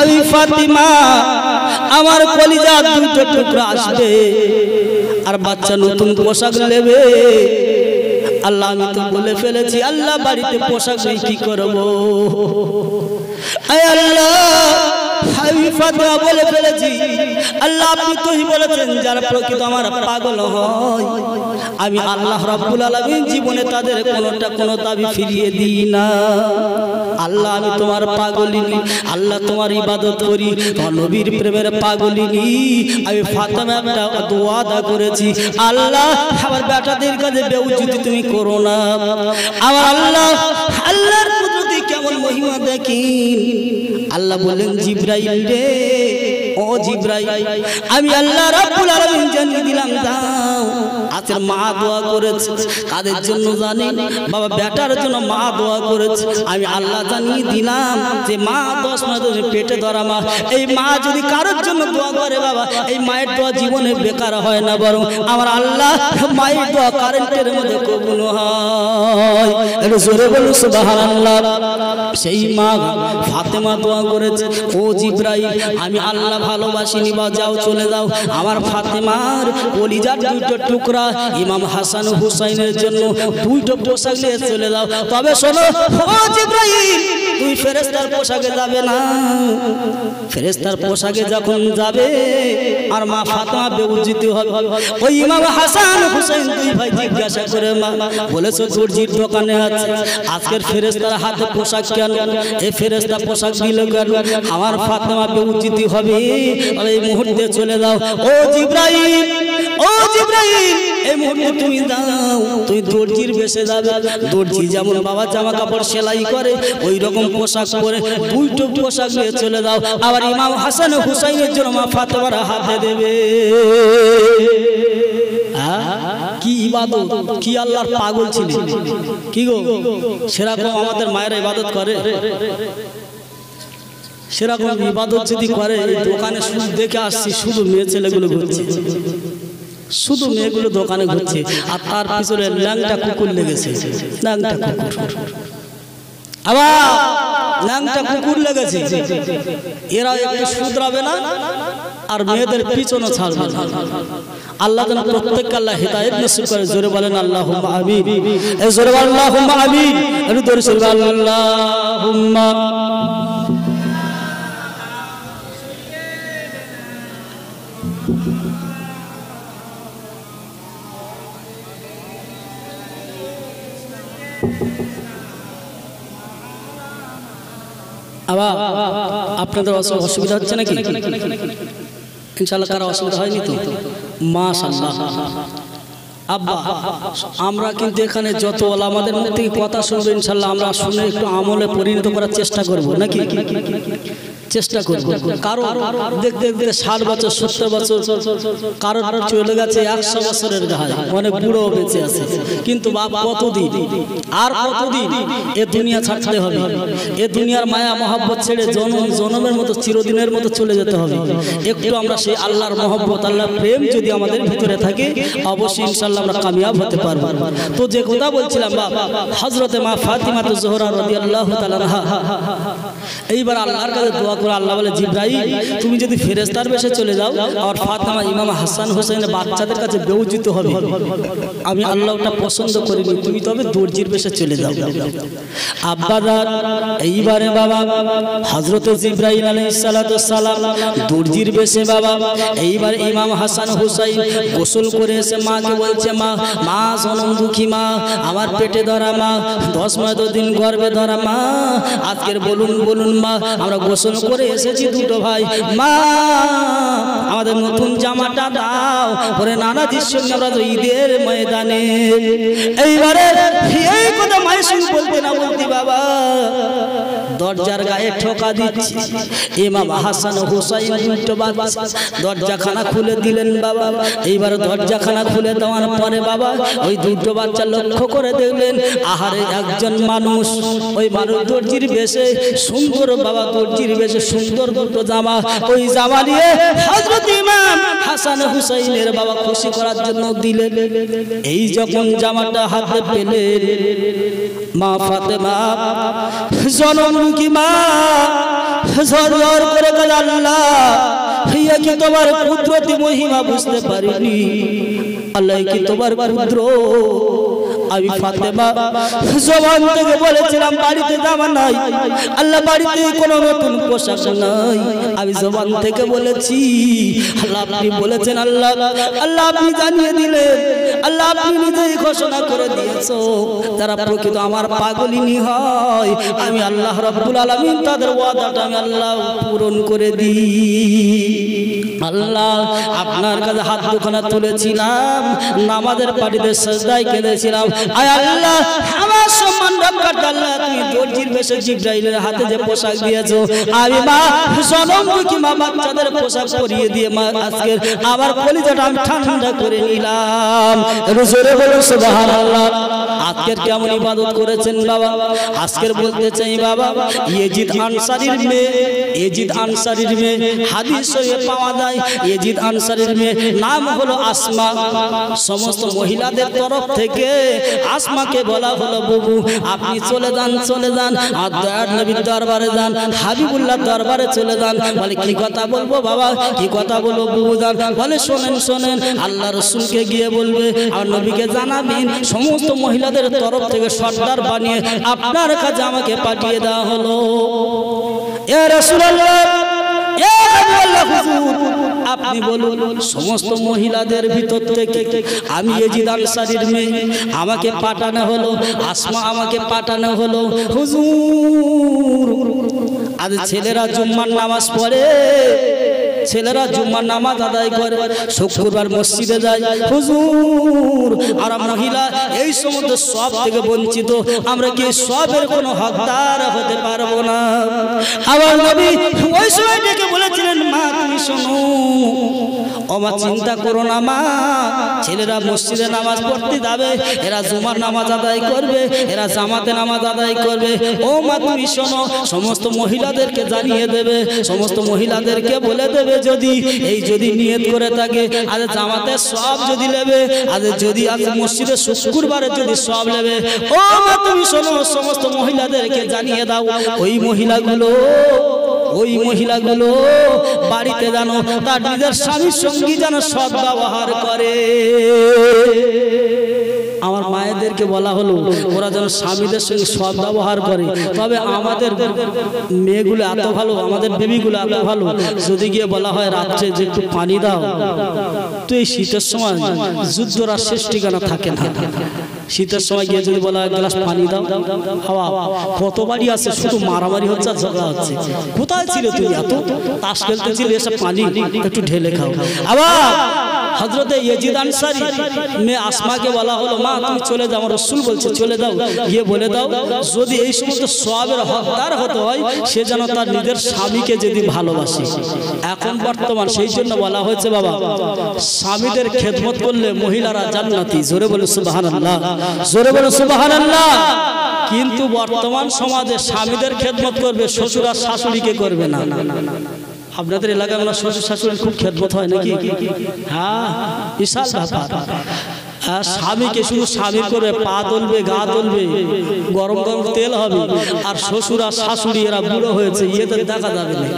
আমি ফাতিমা আমার কলিজা দুটো টুকরা আসবে। আর বাচ্চা নতুন পোশাক নেবে। আল্লাহ, আমি তো বলে ফেলেছি, আল্লাহ বাড়িতে পোশাক নেই কি করব? আল্লাহ বলে ফেলেছি। আল্লাহ, আপনি তোই বলেছেন, যারা প্রকৃত আমার পাগল হয়। আমি আল্লাহ রাব্বুল আলামিন জীবনে তাদের কোনোটা কোনো দাবি ফিরিয়ে দিই না। আল্লাহ, আমি তোমার পাগলিনি। আল্লাহ, তোমার ইবাদত করি। তোমার নবীর প্রেমের পাগলিনি। আমি ফাতেমা একটা দোয়াদা করেছি। আল্লাহ, আমার বেটাদের কাছে বেউজুতি তুমি করো না। আমার আল্লাহ, আল্লাহর কুদরতি কেমন মহিমা দেখি। আল্লাহ বললেন, জিব্রাইল রে, ও জিব্রাইল, আমি আল্লাহ রাব্বুল আলামিন জানিয়ে দিলাম, দাও। আজকের মা দোয়া করেছে, কাদের জন্য জানি? বাবা, বেটার জন্য মা দোয়া করেছে। আমি আল্লাহ জানিয়ে দিলাম যে মা দশ মাস পেটে ধরা মা এই মা যদি কারোর জন্য দোয়া করে বাবা, এই মায়ের দোয়া জীবনে বেকার হয় না বরং আমার আল্লাহ মায়ের দোয়া কারেন্টের মধ্যে কবুল হয়। জোরে বলুন সেই মা ফাতেমা দোয়া করেছে, ও জিব্রাইল, আমি আল্লাহ ভালোবাসিনি বা যাও চলে যাও। আমার ফাতেমার কলিজার দুটো টুকরা ইমাম হাসান হুসাইনের জন্য দুইটা পোশাক নিয়ে চলে যাও। তবে শোনো ও জিব্রাইল! তুই ফেরেস্তার পোশাকে যাবে না। ফেরেস্তার পোশাকে যখন যাবে, আর মা ফাতেমা বেউজ্জিত হবে। ওই ইমাম হাসান হুসাইন দুই ভাই জিজ্ঞাসা করে, মা, বলেছ দর্জির দোকানে আছে। আজকের ফেরেস্তার হাতে পোশাক কেন? এই ফেরেস্তা পোশাক দিল কেন? আমার ফাতেমা বেউজ্জিত হবে। তবে এই মুহূর্তে চলে যাও। ও জিব্রাইল ও জিব্রাইল, এই মুহূর্তে তুমি দাও তুই দর্জির বেশে যাবে। দর্জি যেমন বাবা জামা কাপড় সেলাই করে ওই রকম পোশাক পরে দুইটো পোশাক নিয়ে চলে যাও। আবার ইমাম হাসান হুসাইনের জন্য মা ফাতেমার হাতে দেবে। কি পাগল ছিল। কি গো? সেরকম আমাদের মায়েরা ইবাদত করে। সেরকম ইবাদত যদি করে দোকানে শুধু দেখে আসছি, শুধু মেয়ে ছেলেগুলো ঘুরছে। শুধু মেয়েগুলো দোকানে ঘুরছে, আর তার পিছনে ল্যাংটা কুকুর লেগেছে। ল্যাংটা কুকুর। আবার ল্যাংটা কুকুর লেগেছে। এরা একটু শুধরাবে না আর মেয়েদের পিছনে ছাড়বে আল্লাহ যেন প্রত্যেককে আল্লাহ হেদায়েত নসিব করে। জোরে বলেন আল্লাহুম্মা আমিন। এই জোরে আল্লাহুম্মা আমিন। একটু দৌড়ে চলবে আল্লাহুম্মা আবার আপনাদের অসুবিধা হচ্ছে নাকি? ইনশাল্লাহ কারও অসুবিধা হয়নি তো? মাশাল্লাহ আব্বা, আমরা কিন্তু এখানে যত আমাদের মধ্যে থেকে কথা শুনব ইনশাল্লাহ আমরা শুনে একটু আমলে পরিণত করার চেষ্টা করব, নাকি? চেষ্টা করব। কারও দেখতে দেখতে ষাট বছর সত্তর বছর কারও চলে গেছে একশো বছরের গায়ে। অনেক বুড়ো বেঁচে আছে। কিন্তু বাপ কতদিন? আর কতদিন? এ দুনিয়া ছাড়তে হবে। এ দুনিয়ার মায়া মহব্বত ছেড়ে জনম জনমের মতো চিরদিনের মতো চলে যেতে হবে। একটু আমরা সেই আল্লাহর মহব্বত আল্লাহর প্রেম যদি আমাদের ভিতরে থাকে অবশ্যই ইনশাল্লাহ আমরা কামিয়াব হতে পারব। তো যে কথা বলছিলাম বাপ হজরতে মা ফাতিমা তো জোহরা রদি আল্লাহ এইবার আল্লাহর কাছে দোয়া করে আল্লাহ বলে জিব্রাই তুমি যদি ফেরেস্তার বেশে চলে যাও, আর ফাতেমা ইমাম হাসান হোসেনের বাচ্চাদের কাছে বেউজিত হবে। আমি আল্লাহ ওটা পছন্দ করিনি, তুমি তবে দর্জির বেশে চলে যাও। আব্বাদার এইবারে বাবা হজরত জিব্রাহিম আলাইসালাম দর্জির বেশে বাবা, এইবার ইমাম হাসান হুসাইন গোসল করে এসে মাকে বলছে, মা মা সনম দুঃখী মা, আমার পেটে ধরা মা, দশ মাস দিন গর্বে ধরা মা, আজকের বলুন বলুন মা, আমরা গোসল করে এসেছি দুটো ভাই। মা, আমাদের নতুন জামাটা দাও। পরে নানা সঙ্গে আমরা তো ঈদের ময়দানে। এইবারে এই কথা মায়ের সঙ্গে বলতে না বলতি বাবা। দরজার গায়ে ঠোকা দিচ্ছি। ইমাম হাসান হুসাইন বাচ্চা দরজাখানা খুলে দিলেন বাবা। এইবার দরজাখানা খুলে দেওয়ার পরে বাবা ওই দুটো বাচ্চা লক্ষ্য করে দেখলেন, আহারে একজন মানুষ। ওই মানুষ দর্জির বেশে সুন্দর বাবা, দর্জির বেশে সুন্দর দুটো জামা। ওই জামা নিয়ে হাসান হুসাইনের বাবা খুশি করার জন্য দিলেন। এই যখন জামাটা হাতে পেলেন, মা ফাতেমা জনমুখী মা ঝর ঝর করে কাজ আল্লাহ হিয়া কি তোমার কুদরতি মহিমা বুঝতে পারিনি আল্লাহ কি তোমার কুদ্র আমি ফাতেমা জবান থেকে বলেছিলাম বাড়িতে জামা নাই। আল্লাহ বাড়িতে কোনো নতুন পোশাক নাই। আমি জবান থেকে বলেছি আল্লাহ আপনি বলেছেন আল্লাহ আল্লাহ আপনি জানিয়ে দিলেন। আল্লাহ আপনি নিজেই ঘোষণা করে দিয়েছ তারা প্রকৃত আমার পাগলিনী হয় আমি আল্লাহ রব্বুল আলামিন তাদের ওয়াদাটা আমি আল্লাহ পূরণ করে দিই। আল্লাহ আপনার কাছে হাত দুখানা তুলেছিলাম নামাজের পাটিতে সজদায় কেঁদেছিলাম আয় আল্লাহ, আমার সম্মান রক্ষার আল্লাহ তুমি দর্জির বেশে জিব্রাইলের হাতে যে পোশাক দিয়েছ। আমি মা কি মা বাচ্চাদের পোশাক পরিয়ে দিয়ে মা আজকের আবার কলিজাটা আমি ঠান্ডা করে নিলাম। জোরে বলুন সুবহানাল্লাহ, আজকের কেমন ইবাদত করেছেন বাবা? আজকের বলতে চাই বাবা, ইয়েজিদ আনসারির মেয়ে, ইয়েজিদ আনসারির মেয়ে, হাদিস শরীফে পাওয়া যায়, ইয়েজিদ আনসারির মেয়ে, নাম হলো আসমা। সমস্ত মহিলাদের তরফ থেকে আসমাকে বলা হলো, বুবু, আপনি চলে যান চলে যান, আর দয়ার নবীর দরবারে যান হাবিবুল্লাহ দরবারে চলে যান। বলে, কি কথা বলব বাবা? কি কথা বলব, বুবু যান বলে, শোনেন শোনেন, আল্লাহ রসুলকে গিয়ে বলবে, আর নবীকে জানাবেন, সমস্ত মহিলাদের তরফ থেকে সর্দার বানিয়ে আপনার কাছে আমাকে পাঠিয়ে দেওয়া হলো। এ হুজুর আপনি বলুন, সমস্ত মহিলাদের ভিতর থেকে আমি এজিদ আনসারির মেয়ে, আমাকে পাঠানো হলো, আসমা আমাকে পাঠানো হলো। হুজুর, আজ ছেলেরা জুম্মার নামাজ পড়ে। ছেলেরা জুম্মার নামাজ আদায় করে শুক্রবার মসজিদে যায়। হুজুর আর মহিলা এই সমস্ত সব থেকে বঞ্চিত। আমরা কি সবের কোনো হকদার হতে পারব না? আবার নবী ওই সময় ডেকে বলেছিলেন মা তুমি শোনো। আমার চিন্তা করো না মা। ছেলেরা মসজিদে নামাজ পড়তে যাবে। এরা জুমার নামাজ আদায় করবে। এরা জামাতে নামাজ আদায় করবে। ও মা তুমি শোনো। সমস্ত মহিলাদেরকে জানিয়ে দেবে। সমস্ত মহিলাদেরকে বলে দেবে যদি, এই যদি নিয়ত করে থাকে, আজ জামাতে সব যদি নেবে, আজ যদি আজ মসজিদে শুক্রবারে যদি সব নেবে, ও মা, তুমি শোনো, সমস্ত মহিলাদেরকে জানিয়ে দাও, ওই মহিলাগুলো ওই মহিলাগুলো বাড়িতে জানো তার নিজের স্বামীর সঙ্গী যেন সৎ ব্যবহার করে। আমার মায়েদেরকে বলা হলো, ওরা যেন স্বামীদের সঙ্গে সৎ ব্যবহার করে। তবে আমাদের মেয়েগুলো এত ভালো, আমাদের বেবিগুলো এত ভালো। যদি গিয়ে বলা হয়, রাত্রে যে একটু পানি দাও। তো এই শীতের সময় যুদ্ধরা শেষ ঠিকানা থাকে না। শীতের সময় গিয়ে যদি বলা হয়, গ্লাস পানি দাও। হাওয়া কত বাড়ি আছে, শুধু মারামারি হচ্ছে আর ঝগড়া হচ্ছে। কোথায় ছিল তুই এত? তাস খেলতেছিলে এসে পানি একটু ঢেলে খাও। আবার হজরতে ইয়েজিদ আনসারি মেয়ে আসমাকে বলা হলো, মা, তুমি চলে যাও। আমার রসুল বলছে, চলে দাও গিয়ে বলে দাও, যদি এই সমস্ত সবের হকদার হতে হয়, সে যেন তার নিজের স্বামীকে যদি ভালোবাসে। এখন বর্তমান সেই জন্য বলা হয়েছে, বাবা, স্বামীদের খেদমত করলে মহিলারা জান্নাতি। জোরে বলে, সুবহানাল্লাহ। জোরে বলে, সুবহানাল্লাহ। কিন্তু বর্তমান সমাজে স্বামীদের খেদমত করবে শ্বশুর আর শাশুড়িকে করবে না। আপনাদের এলাকায় আমার শ্বশুর শাশুড়ির খুব খেদমত হয় নাকি? হ্যাঁ বিশাল ব্যাপার। হ্যাঁ, স্বামীকে শুধু স্বামী করবে পা তুলবে গা তুলবে গরম গরম তেল হবে আর শ্বশুর আর শাশুড়ি এরা বুড়ো হয়েছে ইয়েদের দেখা যাবে না।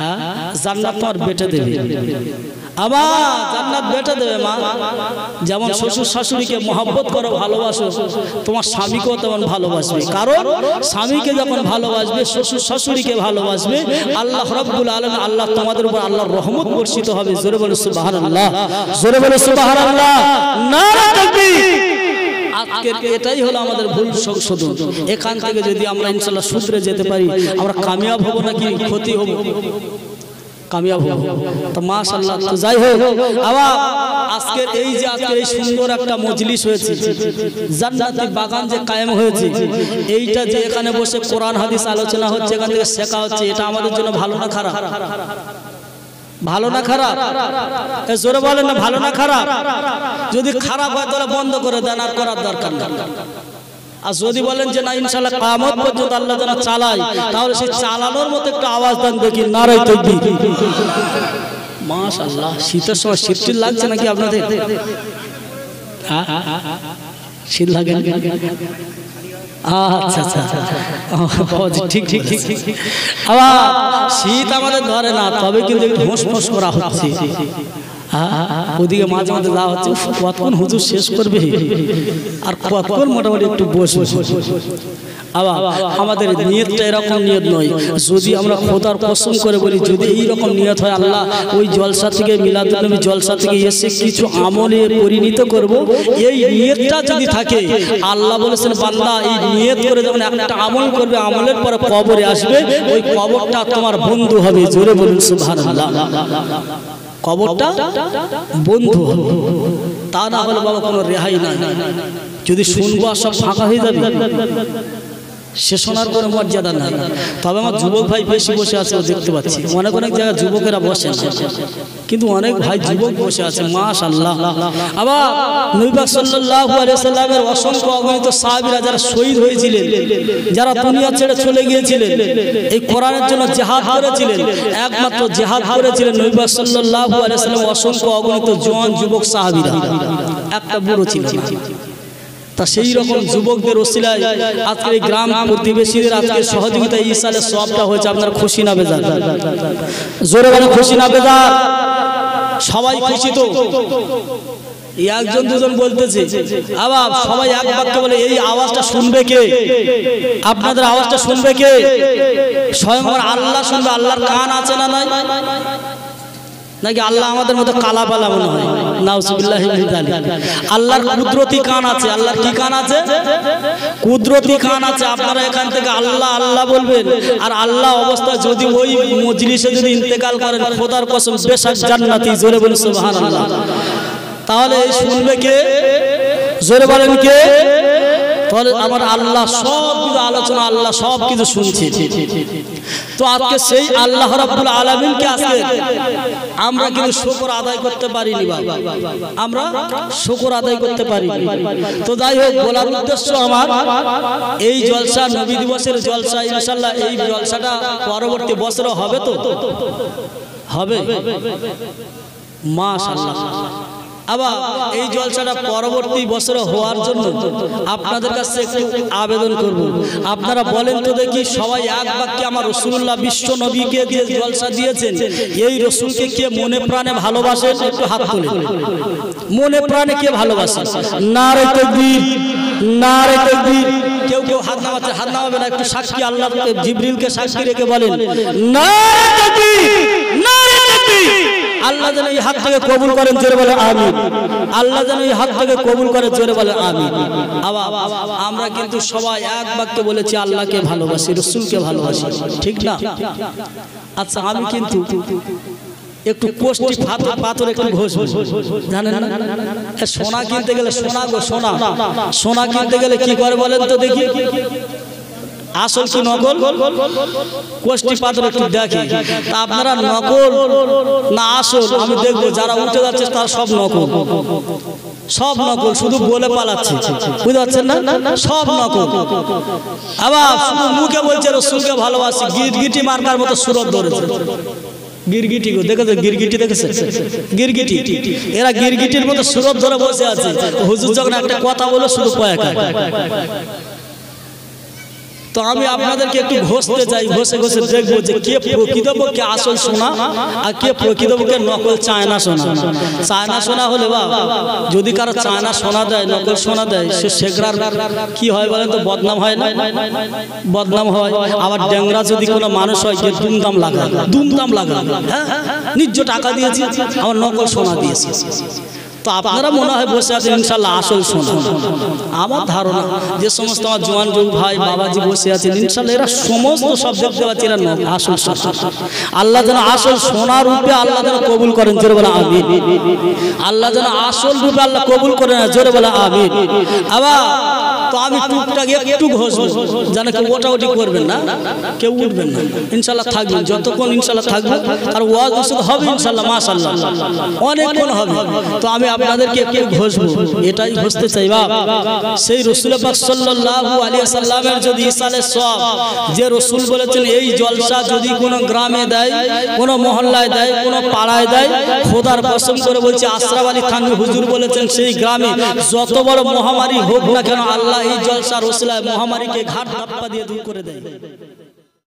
হ্যাঁ জান্নাত পর বেটে দেবে। আবার জান্নাত বেটে দেবে মা। যেমন শ্বশুর শাশুড়িকে মহব্বত করো, ভালোবাসো, তোমার স্বামীকেও তেমন ভালোবাসবে। কারণ স্বামীকে যখন ভালোবাসবে, শ্বশুর শাশুড়িকে ভালোবাসবে, আল্লাহ রব্বুল আলম আল্লাহ তোমাদের উপর আল্লাহর রহমত বর্ষিত হবে। জোরে বলে সুবাহান আল্লাহ জোরে বলে সুবাহান আল্লাহ তাকবীর। আজকের এটাই হলো আমাদের ভুল সংশোধন। এখান থেকে যদি আমরা ইনশাল্লাহ সূত্রে যেতে পারি, আমরা কামিয়াব হব নাকি ক্ষতি হব? কামিয়াব। হব তো মাশাআল্লাহ তো যাই হোক। আবার আজকের এই যে আজকের এই সুন্দর একটা মজলিস হয়েছে জান্নাতি বাগান যে কায়েম হয়েছে এইটা যে এখানে বসে কোরআন হাদিস আলোচনা হচ্ছে এখান থেকে শেখা হচ্ছে এটা আমাদের জন্য ভালো না খারাপ? ভালো না খারাপ? এ জোরে বলেন না ভালো না খারাপ? যদি খারাপ হয় তাহলে বন্ধ করে দেন আর করার দরকার নেই। আর যদি বলেন যে না ইনশাল্লাহ কামত পর্যন্ত আল্লাহ যেন চালায়, তাহলে সেই চালানোর মতো একটু আওয়াজ দেন দেখি নারাই তৈরি মাশাআল্লাহ, শীতের সময় শীত লাগছে নাকি আপনাদের? শীত লাগে আচ্ছা আচ্ছা আচ্ছা। ঠিক ঠিক ঠিক আবার শীত আমাদের ধরে না, তবে কিন্তু একটু হোঁস করা হচ্ছে। ওদিকে মাঝে মাঝে যাওয়া হচ্ছে কতক্ষণ হুজুর শেষ করবে? আর কতক্ষণ মোটামুটি একটু বসবে? আবার আমাদের নিয়তটা এরকম নিয়ত নয়। যদি আমরা খোদার কসম করে বলি, যদি এই রকম নিয়ত হয় আল্লাহ, ওই জলসা থেকে মিলাদুলনবী জলসা থেকে এসে কিছু আমলে পরিণত করব। এই নিয়তটা যদি থাকে, আল্লাহ বলেছেন, বান্দা, এই নিয়ত করে যখন একটা আমল করবে, আমলের পরে কবরে আসবে, ওই কবরটা তোমার বন্ধু হবে। জোরে বলুন, সুবহানাল্লাহ। কবরটা বন্ধু তা না হলে বাবা কোনো রেহাই নাই। যদি শুনব আর সব ফাঁকা হয়ে যাবে। সে শোনার কোনো মর্যাদা নাই। তবে আমার যুবক ভাই বেশি বসে আছে দেখতে পাচ্ছি। অনেক অনেক জায়গায় যুবকেরা বসে। কিন্তু অনেক ভাই যুবক বসে আছে, মাশাআল্লাহ। আবার নবী পাক সাল্লাল্লাহু আলাইহি যারা শহীদ হয়েছিলেন, যারা দুনিয়া ছেড়ে চলে গিয়েছিলেন, এই কোরআনের জন্য জিহাদ করেছিলেন, একমাত্র জিহাদ করেছিলেন নবী পাক সাল্লাল্লাহু আলাইহি সাল্লাম অসংখ্য অগণিত জওয়ান যুবক সাহাবীরা। একটা বুড়ো ছিল। তা সেই রকম যুবকদের ওসিলায় আজকে এই গ্রাম প্রতিবেশীদের আজকে সহযোগিতা এই সালে সবটা হয়েছে আপনার খুশি না বেজার। জোরে বলে খুশি না বেজার? সবাই খুশি তো? একজন দুজন বলতেছে, আবার সবাই এক বাক্য বলে, এই আওয়াজটা শুনবে কে? আপনাদের আওয়াজটা শুনবে কে? স্বয়ং আল্লাহ শুনবে, আল্লাহর কান আছে না নাই? নাকি আল্লাহ আমাদের মতো কালা পালা মনে হয়? নাউজুবিল্লাহি আল্লাহর কুদরতি কান আছে। আল্লাহর কি কান আছে? কুদরতি কান আছে। আপনারা এখান থেকে আল্লাহ আল্লাহ বলবেন। আর আল্লাহ অবস্থা যদি ওই মজলিসে যদি ইন্তেকাল করেন, খোদার কসম জান্নাতি, জোরে বলুন সুবহানাল্লাহ। তাহলে শুনবে কে? জোরে বলেন কে? তাহলে আমার আল্লাহ সব কিছু আলোচনা, আল্লাহ সব কিছু শুনছে। তো আজকে সেই আল্লাহ রাব্বুল আলামিনকে আজকে? আমরা কিন্তু শুকর আদায় করতে পারিনি বাবা আমরা শুকর আদায় করতে পারিনি। তো যাই হোক, বলার উদ্দেশ্য আমার, এই জলসা নবী দিবসের জলসা ইনশাল্লাহ এই জলসাটা পরবর্তী বছরে হবে তো? হবে। মাশাআল্লাহ। আবার এই জলসাটা পরবর্তী বছরে হওয়ার জন্য আপনাদের কাছে একটু আবেদন করব। আপনারা বলেন তো দেখি সবাই এক বাক্যে আমার রসুল্লাহ বিশ্ব নবীকে যে জলসা দিয়েছেন, এই রসুলকে কে মনে প্রাণে ভালোবাসেন একটু হাত তুলে। মনে প্রাণে কে ভালোবাসে? না রে তকবীর না রে তকবীর। কেউ কেউ হাত নামাচ্ছে, হাত নামাবে না, একটু সাক্ষী আল্লাহ জিবরিলকে সাক্ষী রেখে বলেন না রে তকবীর না রে তকবীর। আল্লাহ যেন এই হাত থেকে কবুল করেন, জোরে বলে আমি আল্লাহ যেন এই হাত থেকে কবুল করে, জোরে বলে আমি আমরা কিন্তু সবাই এক বাক্যে বলেছি, আল্লাহকে ভালোবাসি, রসুলকে ভালোবাসি। ঠিক না? আচ্ছা আমি কিন্তু একটু কোষ্টি পাথর একটু ঘষবো। জানেন না? সোনা কিনতে গেলে সোনা গো, সোনা। সোনা কিনতে গেলে কি করে বলেন তো দেখি? আসল কি নকল? কোষ্টি পাথর একটু দেখে। আপনারা নকল না আসল, আমি দেখব যারা উঠে যাচ্ছে তারা সব নকল। সব নকল, শুধু বলে পালাচ্ছে। বুঝতে পারছেন না? সব নকল। আবার শুধু মুখে বলছে, রসুলকে ভালোবাসি। গিট গিটি মার্কার মতো সুরত ধরেছে। গিরগিটি দেখেছে গিরগিটি দেখেছে গিরগিটি। এরা গিরগিটির মতো সুরত ধরে বসে আছে। হুজুর যখন একটা কথা বলে শুধু কয়েক তো আমি আপনাদেরকে একটু ঘষতে চাই ঘষে ঘষে দেখব যে কে প্রকৃতপক্ষে আসল সোনা আর কে প্রকৃতপক্ষে নকল চায়না সোনা। চায়না সোনা হলে বা, যদি কারও চায়না সোনা দেয়, নকল সোনা দেয়, সে সেগরার কি হয় বলেন তো, বদনাম হয় না? বদনাম হয়। আবার ড্যাংরা যদি কোনো মানুষ হয়, যে দুমদাম লাগায়। দুমদাম লাগায়। হ্যাঁ? নিজ টাকা দিয়েছি, আবার নকল সোনা দিয়েছি। তো আপনারা মনে হয় বসে আছেন ইনশাল্লাহ আসল সোনা আমার ধারণা যে সমস্ত আমার জোয়ান যুগ ভাই বাবাজি বসে আছেন ইনশাল্লাহ এরা সমস্ত সব দেখতে পাচ্ছি এরা আসল আল্লাহ যেন আসল সোনা রূপে আল্লাহ যেন কবুল করেন জোরে বলে আমি আল্লাহ যেন আসল রূপে আল্লাহ কবুল করেন জোরে বলে আমি আবার তো আমি টুকটাক একটু ঘষবো যেন কেউ ওটা ওটি করবেন না কেউ উঠবেন না। ইনশাল্লাহ থাকবেন যতক্ষণ ইনশাল্লাহ থাকবে আর ওয়াজ ওষুধ হবে ইনশাল্লাহ মাশাল্লাহ অনেকক্ষণ হবে। তো আমি আপনাদেরকে ঘষবো? এটাই ঘষতে সেই রসুল যদি ইসালে সব যে রসুল বলেছেন, এই জলসা যদি কোনো গ্রামে দেয়, কোনো মহল্লায় দেয়, কোনো পাড়ায় দেয়, খোদার করে বলছে, আশরাফ আলী খান হুজুর বলেছেন, সেই গ্রামে যত বড় মহামারী হোক না কেন, আল্লাহ এই জলসা রসুলায় মহামারীকে ঘাট ধাপ্পা দিয়ে দূর করে দেয়।